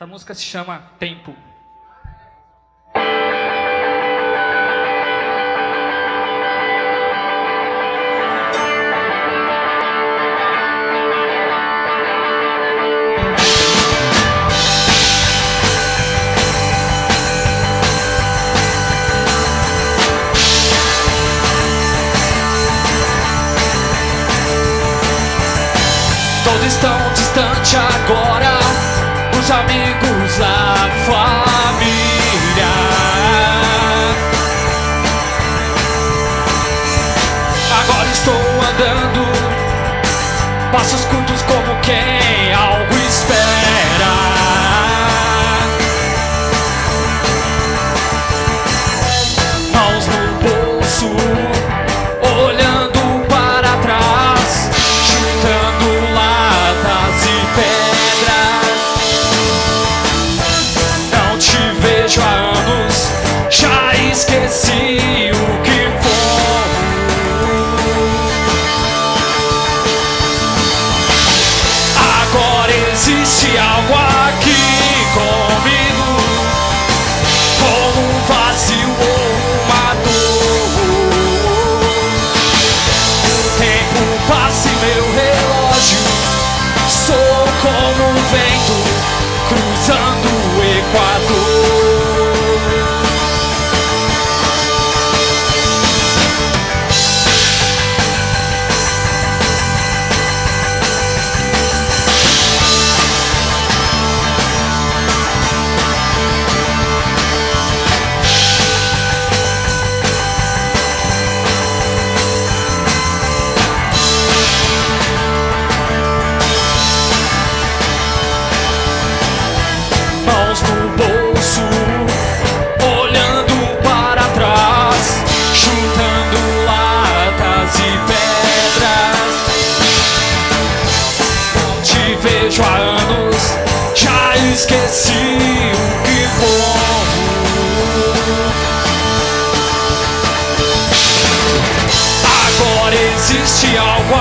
Essa música se chama Tempo. Todos Estão distante agora. passos curtos. 小瓜笑话